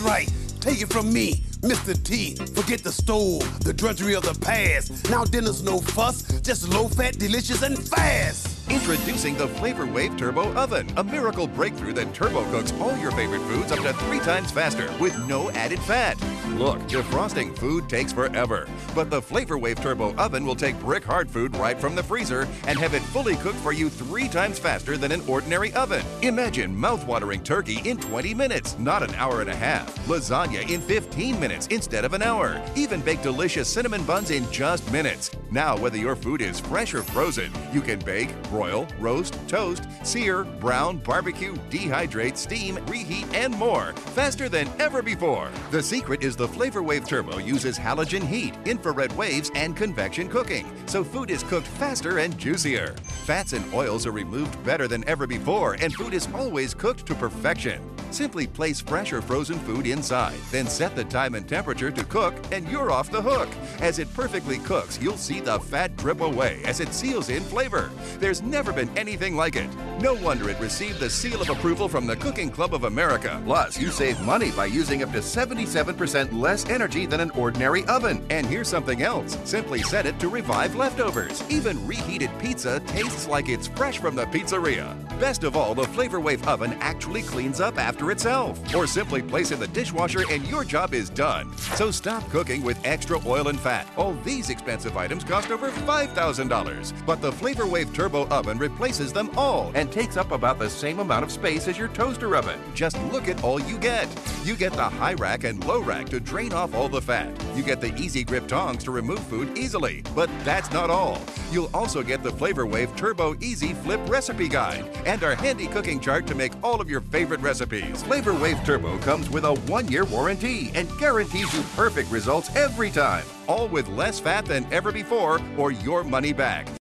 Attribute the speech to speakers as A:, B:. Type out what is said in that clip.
A: Right. Take it from me, Mr. T. Forget the stove, the drudgery of the past. Now dinner's no fuss, just low fat, delicious, and fast.
B: Introducing the Flavor Wave Turbo Oven, a miracle breakthrough that turbo cooks all your favorite foods up to three times faster with no added fat. Look, defrosting food takes forever, but the Flavor Wave Turbo Oven will take brick hard food right from the freezer and have it fully cooked for you three times faster than an ordinary oven. Imagine mouth-watering turkey in 20 minutes, not an hour and a half. Lasagna in 15 minutes instead of an hour. Even bake delicious cinnamon buns in just minutes. Now, whether your food is fresh or frozen, you can bake, broil, roast, toast, sear, brown, barbecue, dehydrate, steam, reheat, and more faster than ever before. The secret is the Flavor Wave Turbo uses halogen heat, infrared waves, and convection cooking, so food is cooked faster and juicier. Fats and oils are removed better than ever before, and food is always cooked to perfection. Simply place fresh or frozen food inside, then set the time and temperature to cook, and you're off the hook. As it perfectly cooks, you'll see the fat drip away as it seals in flavor. There's never been anything like it. No wonder it received the seal of approval from the Cooking Club of America. Plus, you save money by using up to 77% less energy than an ordinary oven. And here's something else simply set it to revive leftovers. Even reheated pizza tastes like it's fresh from the pizzeria. Best of all, the Flavor Wave oven actually cleans up after itself. Or simply place in the dishwasher and your job is done. So stop cooking with extra oil and fat. All these expensive items cost over $5,000. But the Flavor Wave Turbo oven replaces them all and takes up about the same amount of space as your toaster oven. Just look at all you get. You get the high rack and low rack to drain off all the fat. You get the easy grip tongs to remove food easily. But that's not all. You'll also get the Flavor Wave Turbo Easy Flip Recipe Guide and our handy cooking chart to make all of your favorite recipes. Flavor Wave Turbo comes with a one year warranty and guarantees you perfect results every time. All with less fat than ever before or your money back.